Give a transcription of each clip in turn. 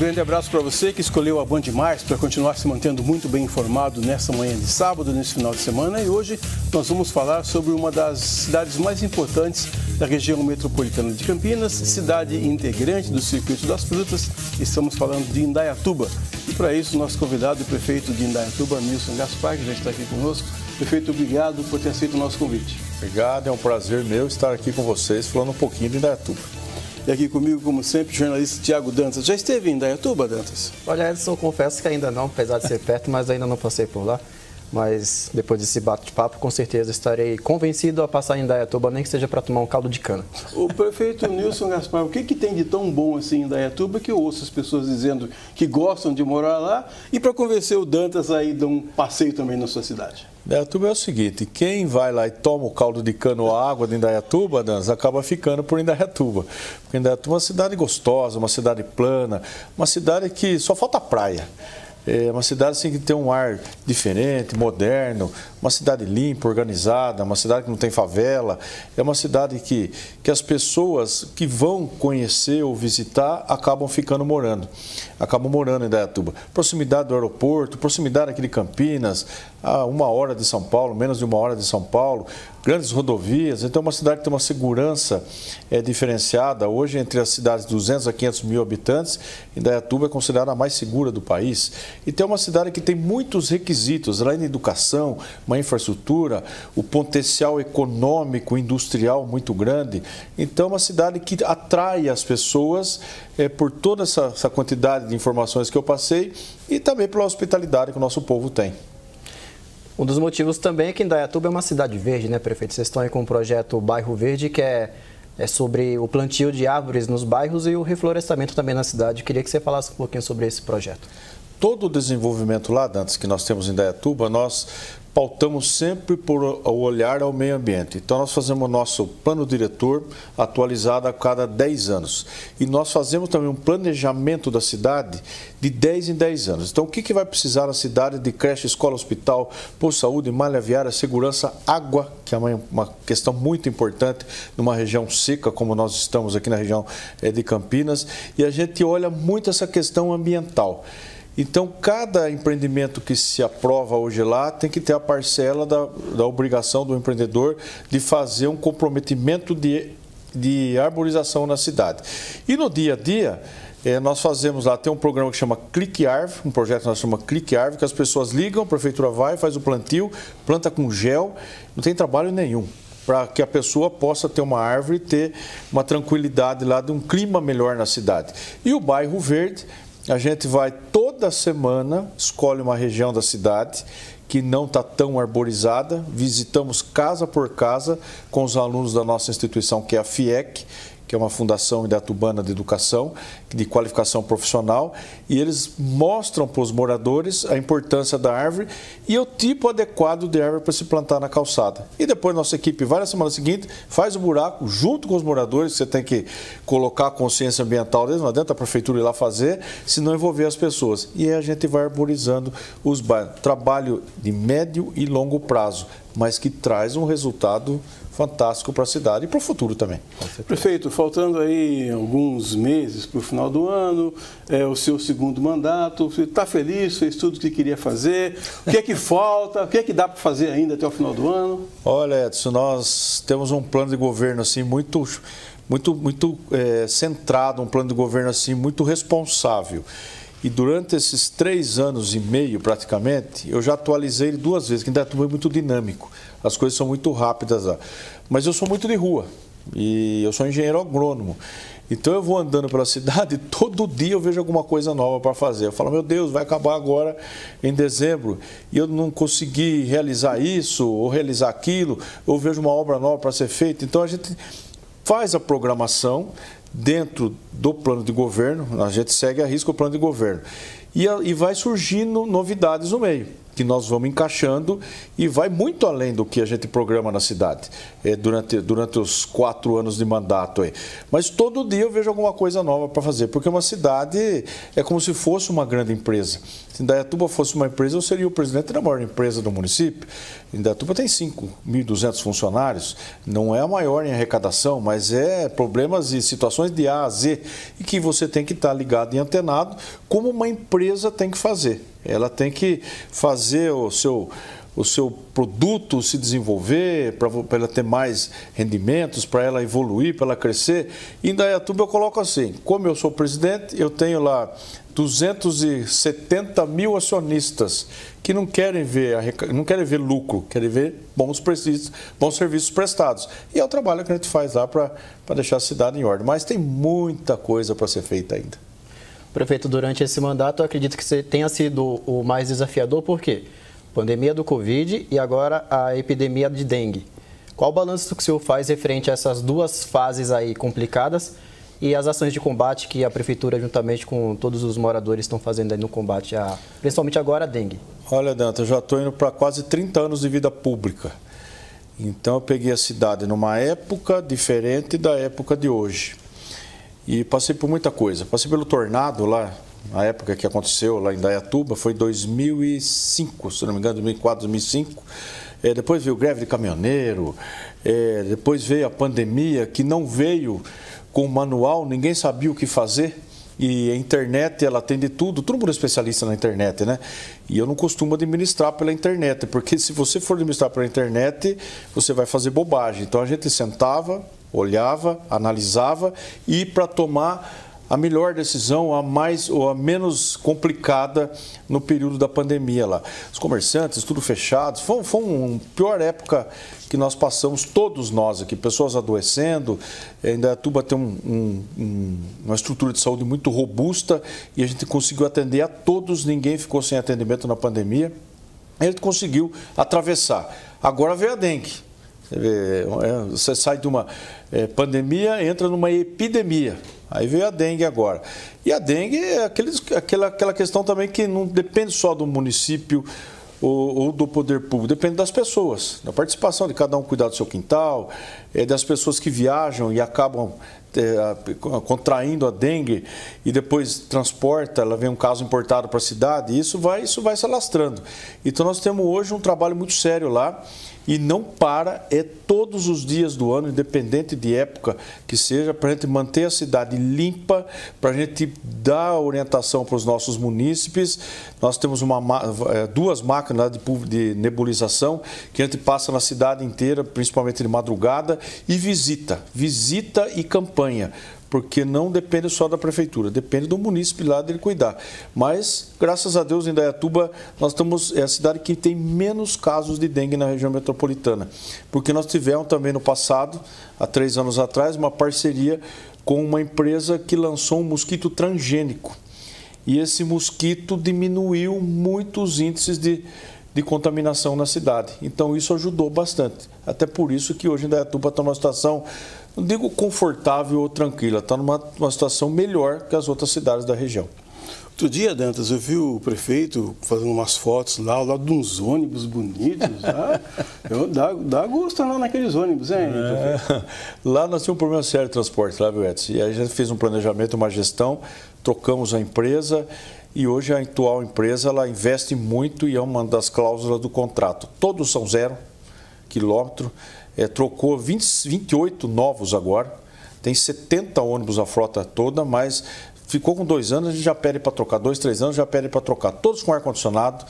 grande abraço para você que escolheu a Band Mais para continuar se mantendo muito bem informado nessa manhã de sábado, nesse final de semana. E hoje nós vamos falar sobre uma das cidades mais importantes da região metropolitana de Campinas, cidade integrante do Circuito das Frutas. Estamos falando de Indaiatuba. E para isso, nosso convidado, o prefeito de Indaiatuba, Nilson Gaspar, que já está aqui conosco. Prefeito, obrigado por ter aceito o nosso convite. Obrigado, é um prazer meu estar aqui com vocês falando um pouquinho de Indaiatuba. E aqui comigo, como sempre, o jornalista Tiago Dantas. Já esteve em Dayatuba, Dantas? Olha, Edson, confesso que ainda não, apesar de ser perto, mas ainda não passei por lá. Mas depois desse bate-papo, com certeza estarei convencido a passar em Dayatuba, nem que seja para tomar um caldo de cana. O prefeito Nilson Gaspar, o que, que tem de tão bom assim em Dayatuba que eu ouço as pessoas dizendo que gostam de morar lá e para convencer o Dantas aí de um passeio também na sua cidade? Indaiatuba é o seguinte, quem vai lá e toma o caldo de cano ou água de Indaiatuba, Dantas, acaba ficando por Indaiatuba. Porque Indaiatuba é uma cidade gostosa, uma cidade plana, uma cidade que só falta praia. É uma cidade assim, que tem um ar diferente, moderno, uma cidade limpa, organizada, uma cidade que não tem favela. É uma cidade que, que as pessoas que vão conhecer ou visitar acabam ficando morando. Acabam morando em Dayatuba. Proximidade do aeroporto, proximidade aqui de Campinas, a uma hora de São Paulo, menos de uma hora de São Paulo, grandes rodovias. Então, uma cidade que tem uma segurança é, diferenciada. Hoje, entre as cidades de 200 a 500 mil habitantes, Indaiatuba é considerada a mais segura do país. E tem uma cidade que tem muitos requisitos, além da educação, uma infraestrutura, o potencial econômico, industrial muito grande. Então, é uma cidade que atrai as pessoas é, por toda essa, essa quantidade de informações que eu passei e também pela hospitalidade que o nosso povo tem. Um dos motivos também é que Indaiatuba é uma cidade verde, né, prefeito? Vocês estão aí com o projeto Bairro Verde, que é, é sobre o plantio de árvores nos bairros e o reflorestamento também na cidade. Queria que você falasse um pouquinho sobre esse projeto. Todo o desenvolvimento lá, Dantes, que nós temos em Indaiatuba, nós pautamos sempre por o olhar ao meio ambiente. Então, nós fazemos o nosso plano diretor atualizado a cada 10 anos. E nós fazemos também um planejamento da cidade de 10 em 10 anos. Então, o que, que vai precisar na cidade de creche, escola, hospital, posto saúde, malha viária, segurança, água, que é uma questão muito importante numa região seca, como nós estamos aqui na região eh, de Campinas. E a gente olha muito essa questão ambiental. Então, cada empreendimento que se aprova hoje lá tem que ter a parcela da, da obrigação do empreendedor de fazer um comprometimento de, de arborização na cidade. E no dia a dia, é, nós fazemos lá, tem um programa que chama Clique Árvore, um projeto que nós chamamos Clique Árvore, que as pessoas ligam, a prefeitura vai, faz o plantio, planta com gel, não tem trabalho nenhum para que a pessoa possa ter uma árvore e ter uma tranquilidade lá de um clima melhor na cidade. E o bairro verde a gente vai toda semana, escolhe uma região da cidade que não está tão arborizada, visitamos casa por casa com os alunos da nossa instituição, que é a FIEC, que é uma fundação idatubana de educação, de qualificação profissional, e eles mostram para os moradores a importância da árvore e o tipo adequado de árvore para se plantar na calçada. E depois nossa equipe vai na semana seguinte, faz o buraco junto com os moradores, você tem que colocar a consciência ambiental deles, não adianta a prefeitura ir lá fazer, se não envolver as pessoas. E aí a gente vai arborizando os bairros. Trabalho de médio e longo prazo, mas que traz um resultado fantástico para a cidade e para o futuro também. Prefeito, faltando aí alguns meses para o final do ano, é o seu segundo mandato, você está feliz, fez tudo o que queria fazer, o que é que falta, o que é que dá para fazer ainda até o final do ano? Olha, Edson, nós temos um plano de governo assim muito muito, muito é, centrado, um plano de governo assim muito responsável. E durante esses três anos e meio, praticamente, eu já atualizei ele duas vezes, que ainda é muito dinâmico. As coisas são muito rápidas lá. Mas eu sou muito de rua e eu sou engenheiro agrônomo. Então eu vou andando pela cidade e todo dia eu vejo alguma coisa nova para fazer. Eu falo, meu Deus, vai acabar agora em dezembro e eu não consegui realizar isso ou realizar aquilo, ou vejo uma obra nova para ser feita. Então a gente faz a programação dentro do plano de governo, a gente segue a risco o plano de governo. E, e vai surgindo novidades no meio, que nós vamos encaixando e vai muito além do que a gente programa na cidade é, durante, durante os quatro anos de mandato. Aí. Mas todo dia eu vejo alguma coisa nova para fazer, porque uma cidade é como se fosse uma grande empresa. Se Indaiatuba fosse uma empresa, eu seria o presidente da maior empresa do município. Indaiatuba tem 5.200 funcionários, não é a maior em arrecadação, mas é problemas e situações de A a Z e que você tem que estar ligado e antenado, como uma empresa tem que fazer. Ela tem que fazer o seu o seu produto se desenvolver, para ela ter mais rendimentos, para ela evoluir, para ela crescer. E em Dayatuba eu coloco assim, como eu sou presidente, eu tenho lá 270 mil acionistas que não querem ver, não querem ver lucro, querem ver bons, bons serviços prestados. E é o trabalho que a gente faz lá para deixar a cidade em ordem. Mas tem muita coisa para ser feita ainda. Prefeito, durante esse mandato, eu acredito que tenha sido o mais desafiador, por quê? Pandemia do Covid e agora a epidemia de dengue. Qual o balanço que o senhor faz referente a essas duas fases aí complicadas e as ações de combate que a prefeitura, juntamente com todos os moradores, estão fazendo aí no combate, a, principalmente agora a dengue? Olha, Danta, eu já estou indo para quase 30 anos de vida pública. Então eu peguei a cidade numa época diferente da época de hoje. E passei por muita coisa. Passei pelo tornado lá, na época que aconteceu lá em Dayatuba, foi 2005, se não me engano, 2004, 2005. É, depois veio greve de caminhoneiro, é, depois veio a pandemia, que não veio com manual, ninguém sabia o que fazer. E a internet, ela tem de tudo, todo mundo é especialista na internet, né? E eu não costumo administrar pela internet, porque se você for administrar pela internet, você vai fazer bobagem. Então a gente sentava, olhava, analisava e para tomar a melhor decisão, a mais ou a menos complicada no período da pandemia lá. Os comerciantes, tudo fechados, foi, foi uma pior época que nós passamos, todos nós aqui, pessoas adoecendo, ainda a Tuba tem um, um, uma estrutura de saúde muito robusta e a gente conseguiu atender a todos, ninguém ficou sem atendimento na pandemia. Gente conseguiu atravessar. Agora veio a dengue. Você é, sai de uma é, pandemia, entra numa epidemia. Aí veio a dengue agora. E a dengue é aqueles, aquela, aquela questão também que não depende só do município ou, ou, do poder público, depende das pessoas, da participação de cada um cuidar do seu quintal, é, das pessoas que viajam e acabam contraindo a dengue e depois transporta, ela vem um caso importado para a cidade, e isso vai, isso vai se alastrando. Então nós temos hoje um trabalho muito sério lá e não para, é todos os dias do ano, independente de época que seja, para a gente manter a cidade limpa, para a gente dar orientação para os nossos munícipes. Nós temos uma, é, duas máquinas de nebulização que a gente passa na cidade inteira, principalmente de madrugada, e visita, visita e campanha porque não depende só da prefeitura, depende do município lá dele cuidar. Mas, graças a Deus, em Dayatuba, nós estamos, é a cidade que tem menos casos de dengue na região metropolitana, porque nós tivemos também no passado, há três anos atrás, uma parceria com uma empresa que lançou um mosquito transgênico. E esse mosquito diminuiu muitos índices de, de contaminação na cidade. Então isso ajudou bastante. Até por isso que hoje em Dayatuba está numa situação não digo confortável ou tranquila, está numa, numa situação melhor que as outras cidades da região. Outro dia, Dantas, eu vi o prefeito fazendo umas fotos lá, ao lado de uns ônibus bonitos. Tá? eu, dá, dá gosto lá naqueles ônibus, hein? É, lá nós tínhamos um problema sério de transporte, lá, viu, Edson? E aí a gente fez um planejamento, uma gestão, trocamos a empresa e hoje a atual empresa ela investe muito e é uma das cláusulas do contrato. Todos são zero quilômetro. É, trocou 20, 28 novos agora, tem 70 ônibus a frota toda, mas ficou com dois anos, a gente já pede para trocar, dois, três anos já pede para trocar, todos com ar-condicionado,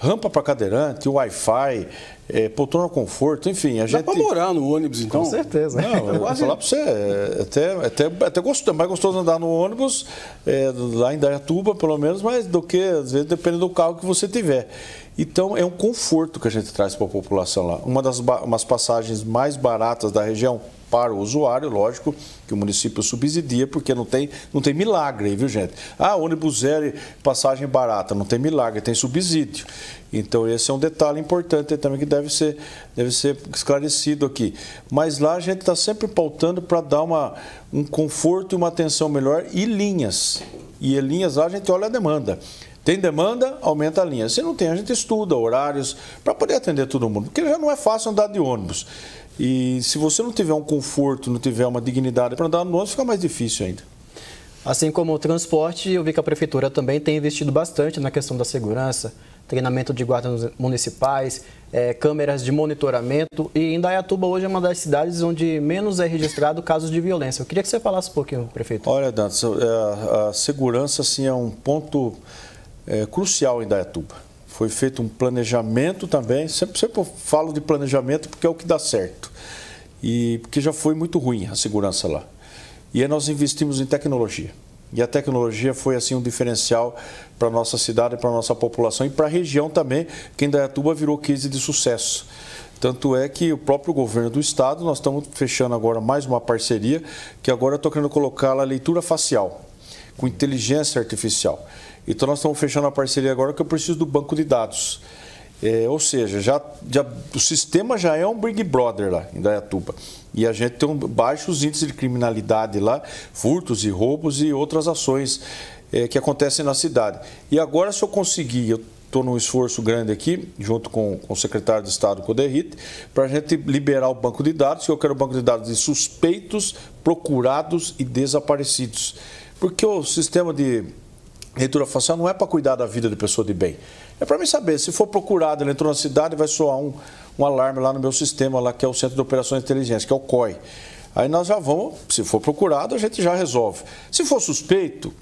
rampa para cadeirante, Wi-Fi, é, poltrona conforto, enfim. A Dá gente... para morar no ônibus, então? Com certeza. Não, eu vou falar para você, é até, até, até gostoso, é mais gostoso andar no ônibus, é, lá em Dayatuba, pelo menos, mas do que, às vezes, depende do carro que você tiver. Então, é um conforto que a gente traz para a população lá. Uma das umas passagens mais baratas da região para o usuário, lógico, que o município subsidia, porque não tem, não tem milagre, viu, gente? Ah, ônibus zero, passagem barata, não tem milagre, tem subsídio. Então, esse é um detalhe importante também que deve ser, deve ser esclarecido aqui. Mas lá a gente está sempre pautando para dar uma, um conforto e uma atenção melhor e linhas. E linhas lá a gente olha a demanda. Tem demanda, aumenta a linha. Se não tem, a gente estuda horários para poder atender todo mundo. Porque já não é fácil andar de ônibus. E se você não tiver um conforto, não tiver uma dignidade para andar no ônibus, fica mais difícil ainda. Assim como o transporte, eu vi que a prefeitura também tem investido bastante na questão da segurança, treinamento de guardas municipais, é, câmeras de monitoramento. E Indaiatuba hoje é uma das cidades onde menos é registrado casos de violência. Eu queria que você falasse um pouquinho, prefeito. Olha, Dantas, é, a segurança assim, é um ponto é, crucial em Indaiatuba. Foi feito um planejamento também. Sempre, sempre falo de planejamento porque é o que dá certo. E porque já foi muito ruim a segurança lá. E aí nós investimos em tecnologia. E a tecnologia foi assim um diferencial para a nossa cidade, para a nossa população e para a região também, que Indaiatuba virou case de sucesso. Tanto é que o próprio governo do estado, nós estamos fechando agora mais uma parceria, que agora estou querendo colocar a leitura facial, com inteligência artificial. Então nós estamos fechando a parceria agora que eu preciso do banco de dados. É, ou seja, já, já, o sistema já é um Big Brother lá em Dayatuba. E a gente tem um, baixos índices de criminalidade lá, furtos e roubos e outras ações é, que acontecem na cidade. E agora, se eu conseguir, eu estou num esforço grande aqui, junto com, com o secretário de Estado, Derrite, para a gente liberar o banco de dados, que eu quero o banco de dados de suspeitos, procurados e desaparecidos. Porque o sistema de leitura facial não é para cuidar da vida de pessoa de bem. É para mim saber, se for procurado, ele entrou na cidade, vai soar um, um alarme lá no meu sistema, lá que é o Centro de Operações de Inteligência, que é o COI. Aí nós já vamos, se for procurado, a gente já resolve. Se for suspeito,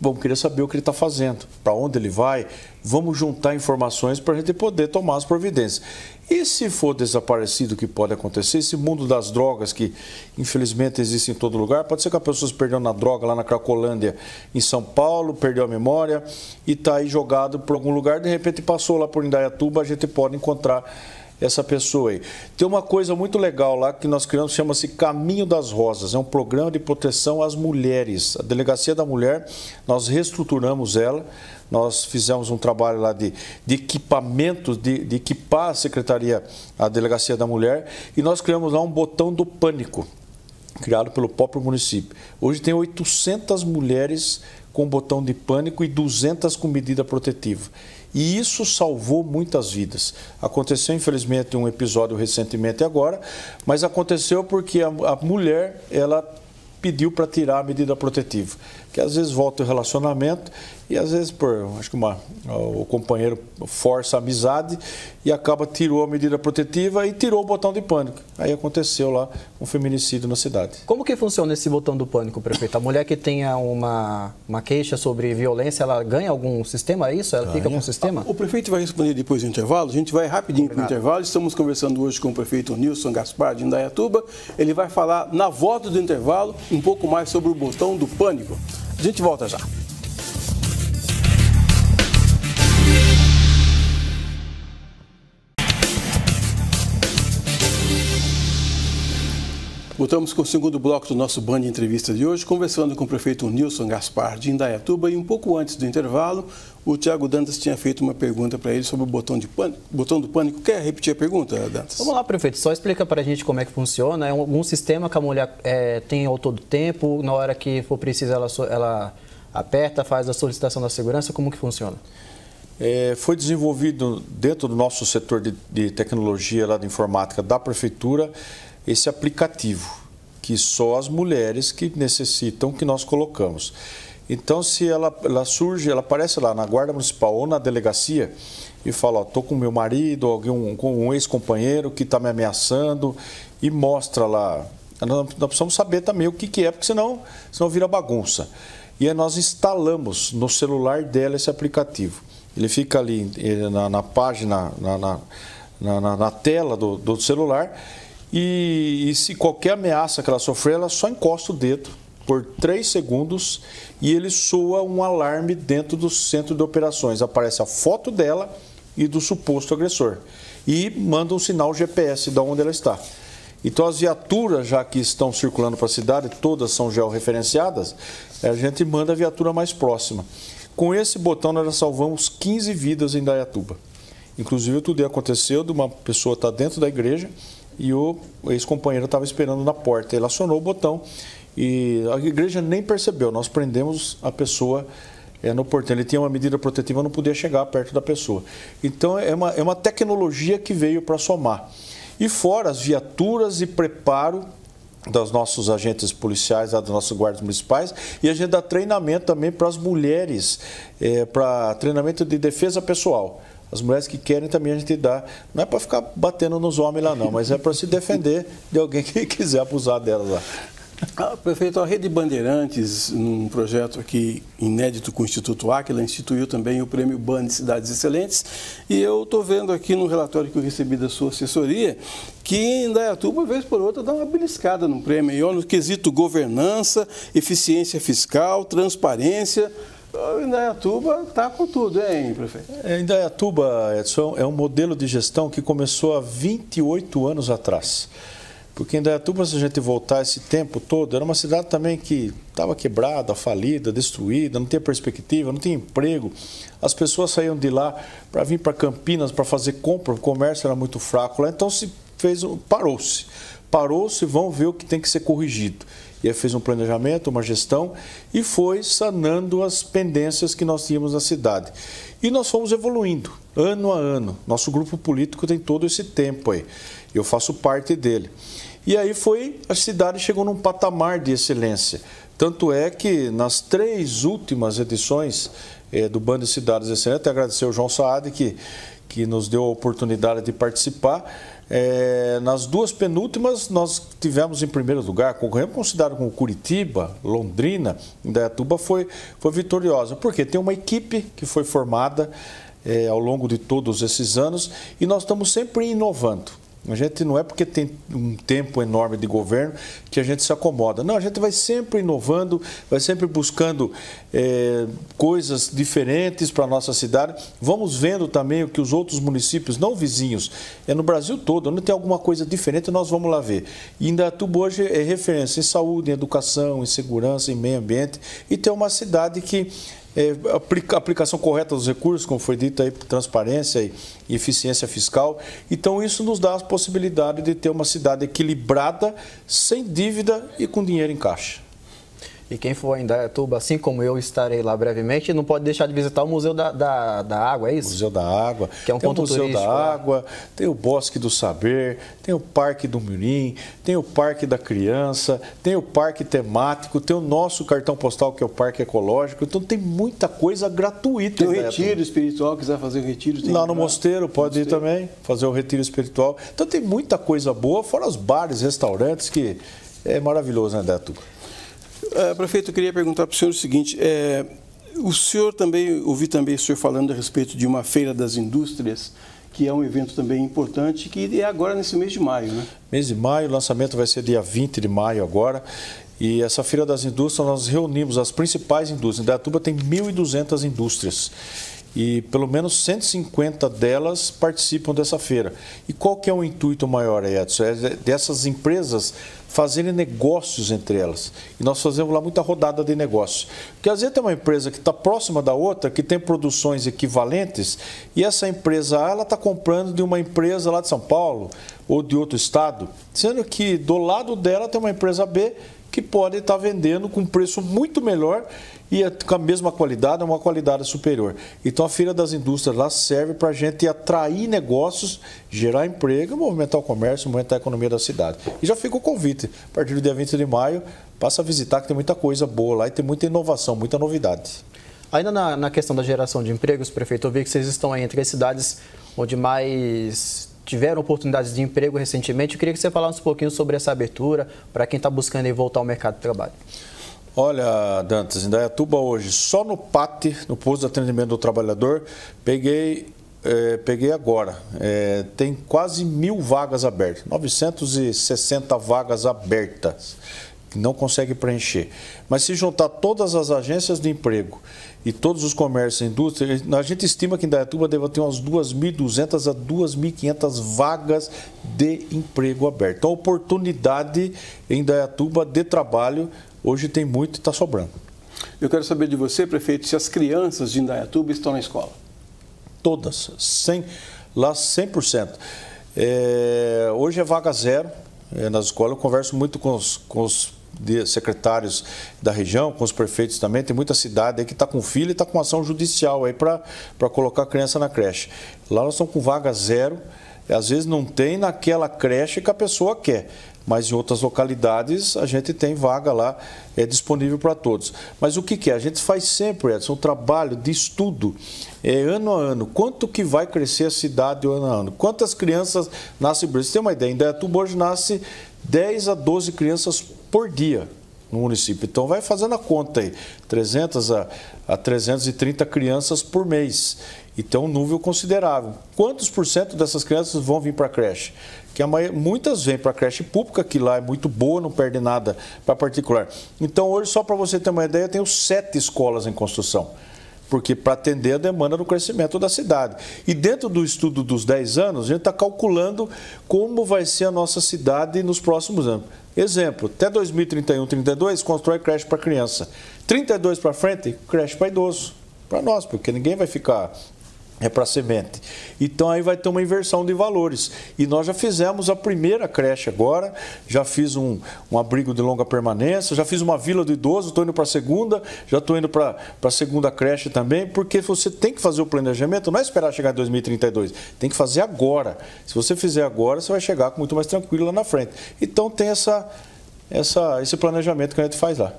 vamos querer saber o que ele está fazendo, para onde ele vai, vamos juntar informações para a gente poder tomar as providências. E se for desaparecido, o que pode acontecer? Esse mundo das drogas, que infelizmente existe em todo lugar, pode ser que a pessoa se perdeu na droga lá na Cracolândia, em São Paulo, perdeu a memória e está aí jogado por algum lugar, de repente passou lá por Indaiatuba, a gente pode encontrar essa pessoa aí. Tem uma coisa muito legal lá que nós criamos, chama-se Caminho das Rosas. É um programa de proteção às mulheres. A Delegacia da Mulher, nós reestruturamos ela, nós fizemos um trabalho lá de, de de, de equipar a Secretaria, a Delegacia da Mulher, e nós criamos lá um botão do pânico, criado pelo próprio município. Hoje tem 800 mulheres com botão de pânico e 200 com medida protetiva. E isso salvou muitas vidas. Aconteceu, infelizmente, um episódio recentemente agora, mas aconteceu porque a, a mulher, ela pediu para tirar a medida protetiva. Que às vezes volta o relacionamento e às vezes por, acho que uma, o companheiro força a amizade e acaba tirou a medida protetiva e tirou o botão de pânico. Aí aconteceu lá um feminicídio na cidade. Como que funciona esse botão do pânico, prefeito? A mulher que tenha uma, uma queixa sobre violência, ela ganha algum sistema, é isso? Ela ganha. fica com o sistema? O prefeito vai responder depois do intervalo. A gente vai rapidinho para o intervalo. Estamos conversando hoje com o prefeito Nilson Gaspar de Indaiatuba. Ele vai falar na volta do intervalo um pouco mais sobre o botão do pânico. A gente volta já. Voltamos com o segundo bloco do nosso Band de Entrevista de hoje, conversando com o prefeito Nilson Gaspar de Indaiatuba e um pouco antes do intervalo, o Tiago Dantas tinha feito uma pergunta para ele sobre o botão, de pânico, botão do pânico. Quer repetir a pergunta, Dantas? Vamos lá, prefeito. Só explica para a gente como é que funciona. É algum sistema que a mulher é, tem ao todo tempo, na hora que for preciso ela, ela aperta, faz a solicitação da segurança, como que funciona? É, foi desenvolvido dentro do nosso setor de, de tecnologia lá de informática da prefeitura esse aplicativo, que só as mulheres que necessitam que nós colocamos. Então, se ela, ela surge, ela aparece lá na Guarda Municipal ou na delegacia e fala, estou com meu marido, alguém, um, um ex-companheiro que está me ameaçando e mostra lá. Nós, nós, precisamos saber também o que, que é, porque senão, senão vira bagunça. E aí nós instalamos no celular dela esse aplicativo. Ele fica ali na, na página, na, na, na, na tela do, do celular e, e, se qualquer ameaça que ela sofrer, ela só encosta o dedo por 3 segundos e ele soa um alarme dentro do centro de operações. Aparece a foto dela e do suposto agressor. E manda um sinal GPS de onde ela está. Então as viaturas já que estão circulando para a cidade, todas são georreferenciadas, a gente manda a viatura mais próxima. Com esse botão nós já salvamos 15 vidas em Dayatuba. Inclusive dia aconteceu de uma pessoa estar tá dentro da igreja e o ex-companheiro estava esperando na porta. Ele acionou o botão e a igreja nem percebeu. Nós prendemos a pessoa é, no portão. Ele tinha uma medida protetiva, não podia chegar perto da pessoa. Então é uma, é uma tecnologia que veio para somar. E fora as viaturas e preparo dos nossos agentes policiais, dos nossos guardas municipais, e a gente dá treinamento também para as mulheres, é, para treinamento de defesa pessoal. As mulheres que querem também a gente dá. Não é para ficar batendo nos homens lá, não, mas é para se defender de alguém que quiser abusar delas lá. Ah, prefeito, a Rede Bandeirantes, num projeto aqui inédito com o Instituto Aquila, instituiu também o Prêmio Band de Cidades Excelentes. E eu estou vendo aqui no relatório que eu recebi da sua assessoria que em vez por outra, dá uma beliscada no prêmio. E no quesito governança, eficiência fiscal, transparência. Indaiatuba está com tudo, hein, prefeito? É, Indaiatuba, Edson, é um modelo de gestão que começou há 28 anos atrás. Porque Indaiatuba, se a gente voltar esse tempo todo, era uma cidade também que estava quebrada, falida, destruída, não tinha perspectiva, não tinha emprego. As pessoas saíam de lá para vir para Campinas para fazer compra, o comércio era muito fraco lá, então se fez, parou-se. Parou-se, vão ver o que tem que ser corrigido. E aí fez um planejamento, uma gestão e foi sanando as pendências que nós tínhamos na cidade. E nós fomos evoluindo, ano a ano. Nosso grupo político tem todo esse tempo aí. Eu faço parte dele. E aí foi, a cidade chegou num patamar de excelência. Tanto é que nas três últimas edições é, do Bando de Cidades Excelentes, até agradecer ao João Saad que, que nos deu a oportunidade de participar. É, nas duas penúltimas, nós tivemos em primeiro lugar, concorremos com cidade como Curitiba, Londrina, Indaiatuba foi, foi vitoriosa, porque tem uma equipe que foi formada é, ao longo de todos esses anos e nós estamos sempre inovando. A gente não é porque tem um tempo enorme de governo que a gente se acomoda. Não, a gente vai sempre inovando, vai sempre buscando é, coisas diferentes para a nossa cidade. Vamos vendo também o que os outros municípios, não vizinhos, é no Brasil todo, onde tem alguma coisa diferente, nós vamos lá ver. E Indatuba hoje é referência em saúde, em educação, em segurança, em meio ambiente e tem uma cidade que é, aplica, aplicação correta dos recursos, como foi dito aí, transparência e, e eficiência fiscal. Então, isso nos dá a possibilidade de ter uma cidade equilibrada, sem dívida e com dinheiro em caixa. E quem for em Dayatuba, assim como eu estarei lá brevemente, não pode deixar de visitar o Museu da, da, da Água, é isso? Museu da Água. Que é um tem ponto o Museu turístico, da né? Água, tem o Bosque do Saber, tem o Parque do Mirim, tem o Parque da Criança, tem o Parque Temático, tem o nosso cartão postal, que é o Parque Ecológico. Então, tem muita coisa gratuita. Tem o Indaiatuba. retiro espiritual, quiser fazer o retiro. tem Lá que no ir lá. mosteiro pode ir também, fazer o retiro espiritual. Então tem muita coisa boa, fora os bares, restaurantes, que é maravilhoso, né, Datuba? É, prefeito, eu queria perguntar para o senhor o seguinte: é, o senhor também, ouvi também o senhor falando a respeito de uma feira das indústrias, que é um evento também importante, que é agora nesse mês de maio, né? Mês de maio, o lançamento vai ser dia 20 de maio agora. E essa Feira das Indústrias, nós reunimos as principais indústrias. Em Datuba tem 1.200 indústrias. E pelo menos 150 delas participam dessa feira. E qual que é o intuito maior, Edson? É dessas empresas fazerem negócios entre elas. E nós fazemos lá muita rodada de negócios. Porque às vezes tem uma empresa que está próxima da outra, que tem produções equivalentes, e essa empresa A está comprando de uma empresa lá de São Paulo ou de outro estado, sendo que do lado dela tem uma empresa B que pode estar vendendo com preço muito melhor e é com a mesma qualidade, uma qualidade superior. Então a Feira das Indústrias lá serve para a gente atrair negócios, gerar emprego, movimentar o comércio, movimentar a economia da cidade. E já fica o convite, a partir do dia 20 de maio, passa a visitar que tem muita coisa boa lá e tem muita inovação, muita novidade. Ainda na, na questão da geração de empregos, prefeito, eu vi que vocês estão entre as cidades onde mais tiveram oportunidades de emprego recentemente. Eu queria que você falasse um pouquinho sobre essa abertura para quem está buscando voltar ao mercado de trabalho. Olha, Dantas, em Dayatuba hoje, só no PAT, no posto de atendimento do trabalhador, peguei, eh, peguei agora. Eh, tem quase mil vagas abertas, 960 vagas abertas, não consegue preencher. Mas se juntar todas as agências de emprego e todos os comércios e indústria, a gente estima que em Dayatuba deva ter umas 2.200 a 2.500 vagas de emprego aberto. Então, a oportunidade em Dayatuba de trabalho hoje tem muito e está sobrando. Eu quero saber de você, prefeito, se as crianças de Indaiatuba estão na escola. Todas, 100, lá 100%. É, hoje é vaga zero é, nas escolas. Eu converso muito com os, com os de- secretários da região, com os prefeitos também. Tem muita cidade aí que está com filho e está com ação judicial aí para colocar a criança na creche. Lá nós estamos com vaga zero. Às vezes não tem naquela creche que a pessoa quer. mas em outras localidades a gente tem vaga lá é disponível para todos. Mas o que, que, é? A gente faz sempre, Edson, um trabalho de estudo, é, ano a ano. Quanto que vai crescer a cidade ano a ano? Quantas crianças nascem Você tem uma ideia, em Dayatuba hoje nasce 10 a 12 crianças por dia no município. Então vai fazendo a conta aí, 300 a, a 330 crianças por mês. Então um número considerável. Quantos por cento dessas crianças vão vir para a creche? Que a maioria, muitas vêm para a creche pública, que lá é muito boa, não perde nada para particular. Então hoje, só para você ter uma ideia, eu tenho sete escolas em construção porque para atender a demanda do crescimento da cidade. E dentro do estudo dos 10 anos, a gente está calculando como vai ser a nossa cidade nos próximos anos. Exemplo, até 2031, 32, constrói creche para criança. 32 para frente, creche para idoso. Para nós, porque ninguém vai ficar é para semente. Então aí vai ter uma inversão de valores. E nós já fizemos a primeira creche agora, já fiz um, um abrigo de longa permanência, já fiz uma vila do idoso, estou indo para a segunda, já estou indo para a segunda creche também, porque você tem que fazer o planejamento, não é esperar chegar em 2032, tem que fazer agora. Se você fizer agora, você vai chegar muito mais tranquilo lá na frente. Então tem essa, essa, esse planejamento que a gente faz lá.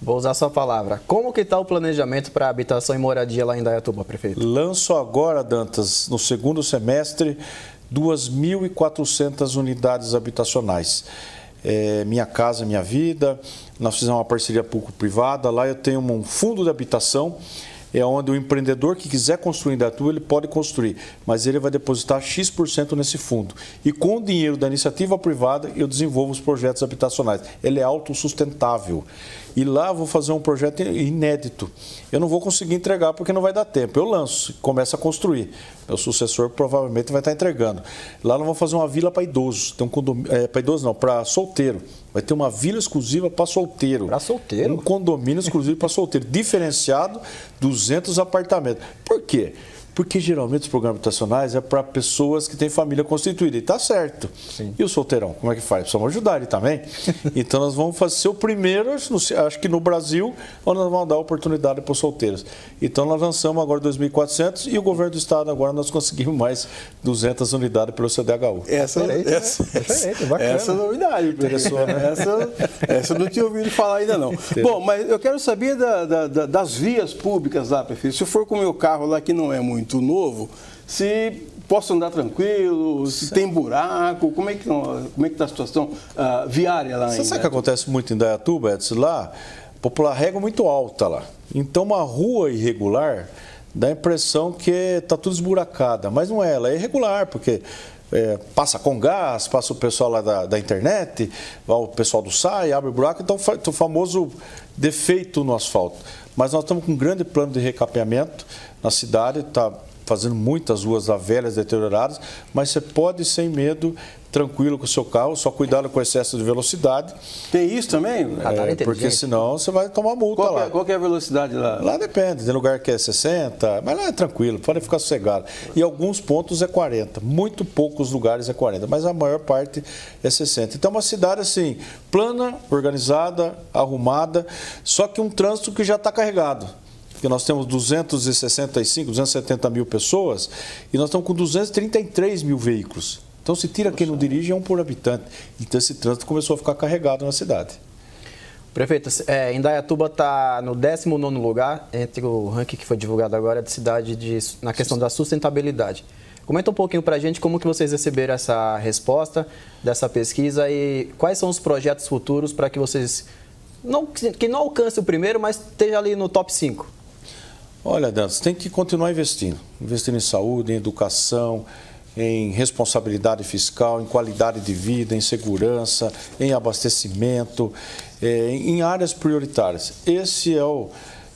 Vou usar sua palavra. Como que está o planejamento para habitação e moradia lá em Dayatuba, prefeito? Lanço agora, Dantas, no segundo semestre, 2.400 unidades habitacionais. É, minha Casa Minha Vida, nós fizemos uma parceria público-privada, lá eu tenho um fundo de habitação é onde o empreendedor que quiser construir em Datu, ele pode construir, mas ele vai depositar X% nesse fundo. E com o dinheiro da iniciativa privada, eu desenvolvo os projetos habitacionais. Ele é autossustentável. E lá vou fazer um projeto inédito. Eu não vou conseguir entregar porque não vai dar tempo. Eu lanço, começo a construir. Meu sucessor provavelmente vai estar entregando. Lá nós vamos fazer uma vila para idosos. Tem um condomínio, é, para idosos não, para solteiro. Vai ter uma vila exclusiva para solteiro. Para solteiro? Um condomínio exclusivo para solteiro, diferenciado, 200 apartamentos. Por quê? Porque geralmente os programas habitacionais é para pessoas que têm família constituída. E está certo. Sim. E o solteirão, como é que faz? Precisamos ajudar ele também. então nós vamos fazer o primeiro, acho que no Brasil, onde nós vamos dar oportunidade para os solteiros. Então nós lançamos agora 2.400 e o governo do estado agora nós conseguimos mais 200 unidades pelo CDHU. Essa, Excelente, essa, né? Excelente, bacana. essa é novidade, professor. Né? Essa, essa eu não tinha ouvido falar ainda não. Bom, mas eu quero saber da, da, das vias públicas lá, prefeito. Se for com o meu carro lá, que não é muito muito novo, se posso andar tranquilo, se tem buraco, como é que como é que está a situação uh, viária lá Você sabe o que acontece muito em Dayatuba, Edson? Lá, a popular régua muito alta lá. Então, uma rua irregular dá a impressão que está tudo esburacada, mas não é, ela é irregular, porque é, passa com gás, passa o pessoal lá da, da internet, o pessoal do SAI, abre buraco, então o famoso defeito no asfalto. Mas nós estamos com um grande plano de recapeamento na cidade, está fazendo muitas ruas velhas deterioradas, mas você pode sem medo tranquilo com o seu carro, só cuidado com o excesso de velocidade. Tem isso também? É, porque senão você vai tomar multa qual lá. É, qual é a velocidade lá? Lá depende, tem lugar que é 60, mas lá é tranquilo, pode ficar sossegado. E alguns pontos é 40, muito poucos lugares é 40, mas a maior parte é 60. Então é uma cidade assim, plana, organizada, arrumada, só que um trânsito que já está carregado porque nós temos 265, 270 mil pessoas e nós estamos com 233 mil veículos. Então, se tira quem não dirige, é um por habitante. Então, esse trânsito começou a ficar carregado na cidade. Prefeito, é, Indaiatuba está no 19 lugar entre o ranking que foi divulgado agora de cidade de, na questão da sustentabilidade. Comenta um pouquinho para a gente como que vocês receberam essa resposta dessa pesquisa e quais são os projetos futuros para que vocês, não, que não alcance o primeiro, mas esteja ali no top 5. Olha, Dantas, tem que continuar investindo. Investindo em saúde, em educação, em responsabilidade fiscal, em qualidade de vida, em segurança, em abastecimento, é, em áreas prioritárias. Esse é o,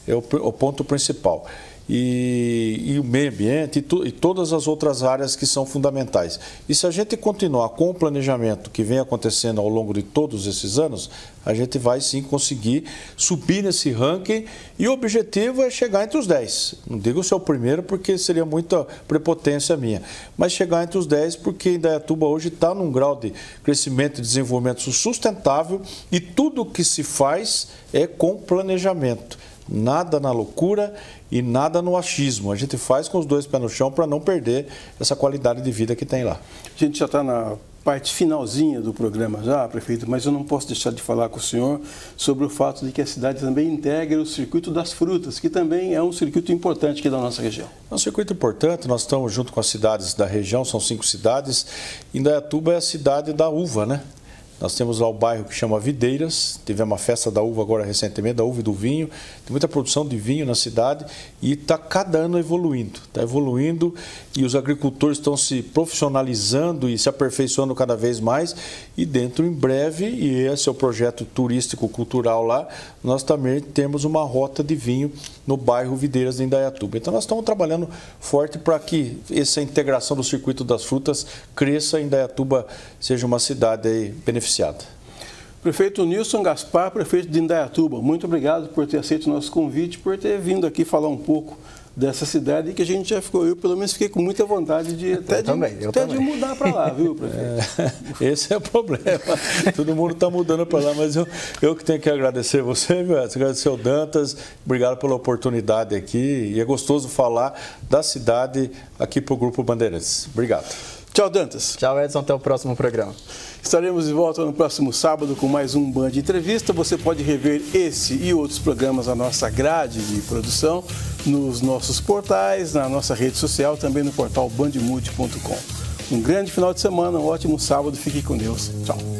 é o, o ponto principal e, e o meio ambiente e, e, todas as outras áreas que são fundamentais. E se a gente continuar com o planejamento que vem acontecendo ao longo de todos esses anos, a gente vai sim conseguir subir nesse ranking e o objetivo é chegar entre os 10. Não digo ser o primeiro porque seria muita prepotência minha, mas chegar entre os 10 porque Indaiatuba hoje está num grau de crescimento e desenvolvimento sustentável e tudo que se faz é com planejamento nada na loucura e nada no achismo. A gente faz com os dois pés no chão para não perder essa qualidade de vida que tem lá. A gente já está na parte finalzinha do programa já, prefeito, mas eu não posso deixar de falar com o senhor sobre o fato de que a cidade também integra o circuito das frutas, que também é um circuito importante aqui da nossa região. É um circuito importante, nós estamos junto com as cidades da região, são cinco cidades. Indaiatuba é a cidade da uva, né? Nós temos lá o bairro que chama Videiras, tivemos uma festa da uva agora recentemente, da uva e do vinho. Tem muita produção de vinho na cidade e está cada ano evoluindo. Está evoluindo e os agricultores estão se profissionalizando e se aperfeiçoando cada vez mais. E dentro, em breve, e esse é o projeto turístico-cultural lá, nós também temos uma rota de vinho no bairro Videiras de Indaiatuba. Então nós estamos trabalhando forte para que essa integração do circuito das frutas cresça e Indaiatuba seja uma cidade aí beneficiada. Prefeito Nilson Gaspar, prefeito de Indaiatuba, muito obrigado por ter aceito o nosso convite, por ter vindo aqui falar um pouco dessa cidade que a gente já ficou, eu pelo menos fiquei com muita vontade de até, de, também, até de mudar para lá, viu, prefeito? É, esse é o problema. Todo mundo está mudando para lá, mas eu, eu que tenho que agradecer você, viu, Edson? agradecer ao Dantas, obrigado pela oportunidade aqui. E é gostoso falar da cidade aqui para o Grupo Bandeirantes. Obrigado. Tchau, Dantas. Tchau, Edson. Até o próximo programa. Estaremos de volta no próximo sábado com mais um Band Entrevista. Você pode rever esse e outros programas da nossa grade de produção nos nossos portais, na nossa rede social, também no portal bandmood.com. Um grande final de semana, um ótimo sábado. Fique com Deus. Tchau.